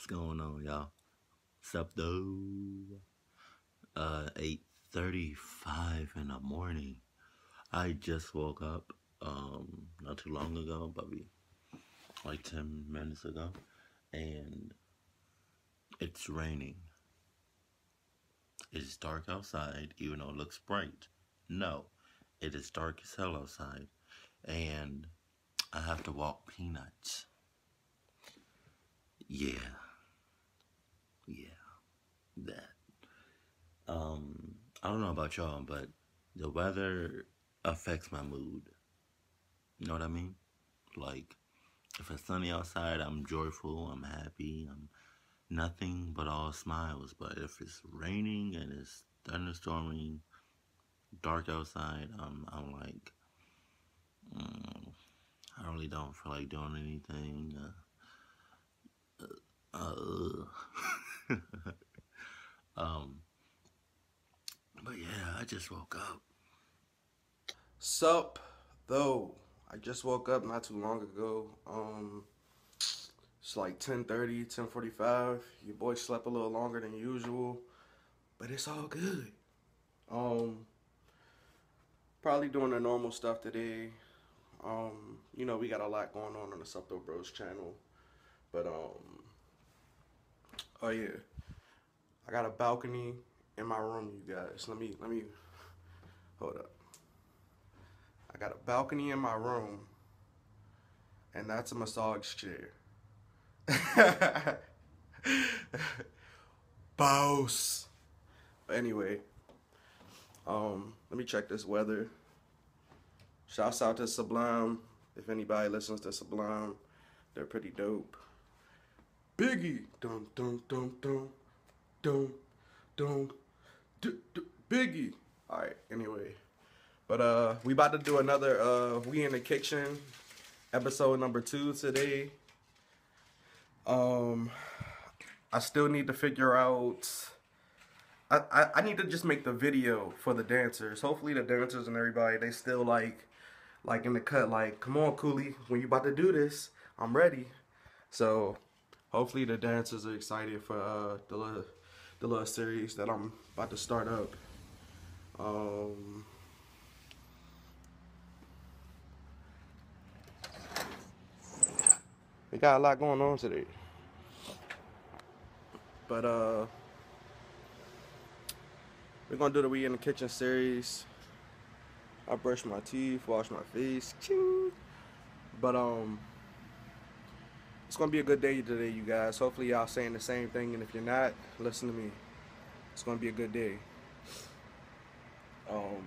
What's going on, y'all? What's up, though? Uh, 8.35 in the morning. I just woke up, um, not too long ago, probably like 10 minutes ago, and it's raining. It's dark outside, even though it looks bright. No, it is dark as hell outside, and I have to walk peanuts. Yeah. Yeah. That. Um, I don't know about y'all, but the weather affects my mood. You know what I mean? Like, if it's sunny outside, I'm joyful, I'm happy, I'm nothing but all smiles. But if it's raining and it's thunderstorming, dark outside, I'm, I'm like, mm, I really don't feel like doing anything. Uh, uh, um, but yeah, I just woke up. Sup, though. I just woke up not too long ago. Um, it's like 10:30, 10:45. Your boy slept a little longer than usual, but it's all good. Um, probably doing the normal stuff today. Um, you know, we got a lot going on on the Sup Bros channel, but um, oh yeah, I got a balcony in my room, you guys. Let me let me hold up. I got a balcony in my room, and that's a massage chair. Boss. Anyway, um, let me check this weather. Shouts out to Sublime. If anybody listens to Sublime, they're pretty dope. Biggie, dum dum dum dum dum dum, d- d- Biggie. All right. Anyway, but uh, we about to do another uh, we in the kitchen episode number two today. Um, I still need to figure out. I, I, I need to just make the video for the dancers. Hopefully the dancers and everybody they still like like in the cut like come on Koollee when you about to do this I'm ready. So hopefully the dancers are excited for uh, the little, the little series that I'm about to start up. Um, we got a lot going on today. But uh we're gonna do the We in the Kitchen series. I brush my teeth, wash my face. But um it's gonna be a good day today, you guys. Hopefully y'all saying the same thing, and if you're not, listen to me. It's gonna be a good day. Um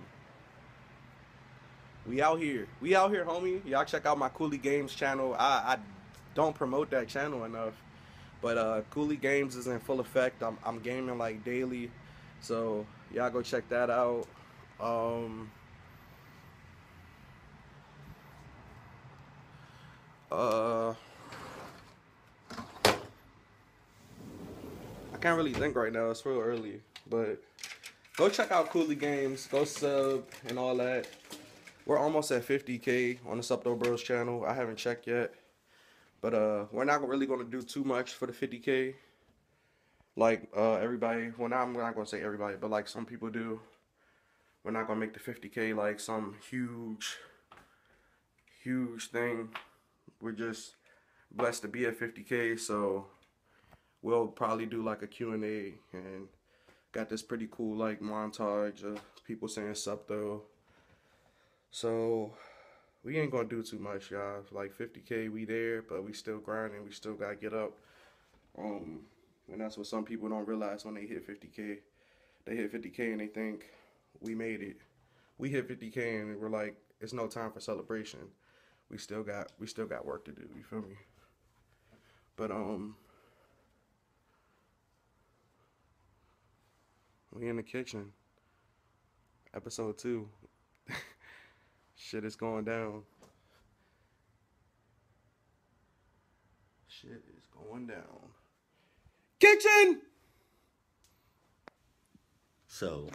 we out here. We out here, homie. Y'all check out my Koollee Games channel. I, I don't promote that channel enough. But uh Koollee Games is in full effect. I'm I'm gaming like daily. So y'all go check that out. Um uh can't really think right now. It's real early, but go check out Koollee Games. Go sub and all that. We're almost at 50k on the Sup Though Bros channel. I haven't checked yet. But uh, we're not really gonna do too much for the 50k. Like uh, everybody, well, now I'm not gonna say everybody, but like some people do. We're not gonna make the 50k like some huge, huge thing. We're just blessed to be at 50k, so we'll probably do like a Q&A and got this pretty cool like montage of people saying though. So we ain't gonna do too much, y'all. Like 50k, we there, but we still grinding. We still gotta get up. Um, and that's what some people don't realize when they hit 50k. They hit 50k and they think we made it. We hit 50k and we're like, it's no time for celebration. We still got we still got work to do. You feel me? But um, we in the kitchen. Episode two. Shit is going down. Shit is going down. Kitchen! So.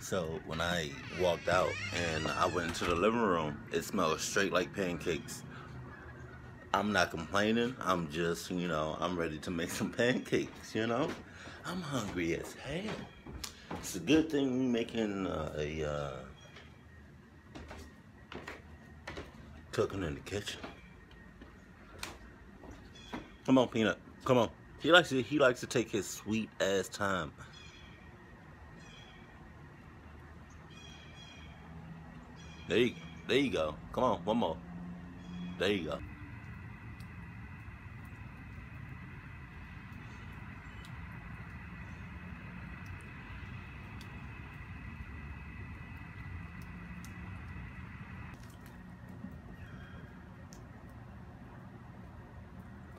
So when I walked out and I went into the living room, it smelled straight like pancakes. I'm not complaining. I'm just, you know, I'm ready to make some pancakes, you know? I'm hungry as hell. It's a good thing we're making uh, a uh, cooking in the kitchen. Come on, Peanut. Come on. He likes to he likes to take his sweet ass time. There you there you go. Come on, one more. There you go.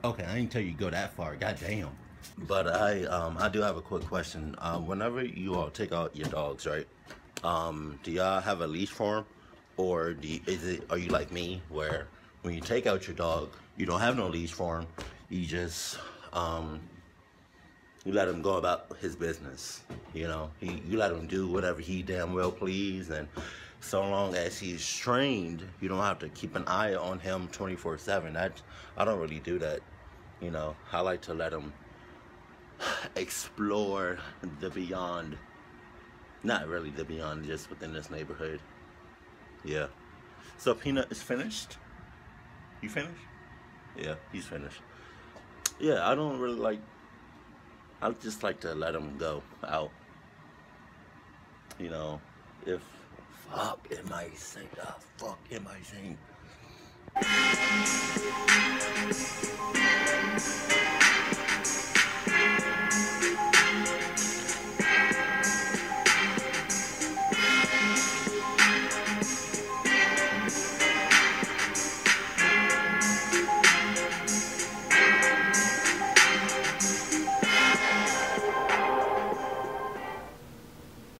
Okay, I didn't tell you go that far. God damn. But I um I do have a quick question. Um, whenever you all take out your dogs, right? Um, do y'all have a leash for them, or do you, is it are you like me where when you take out your dog, you don't have no leash for him, you just um you let him go about his business. You know, he you let him do whatever he damn well please, and so long as he's trained, you don't have to keep an eye on him 24/7. That I don't really do that. You know, I like to let them explore the beyond. Not really the beyond, just within this neighborhood. Yeah. So Peanut is finished. You finished? Yeah, he's finished. Yeah, I don't really like. I just like to let him go out. You know, if fuck am I saying? The fuck am I saying? Thank you.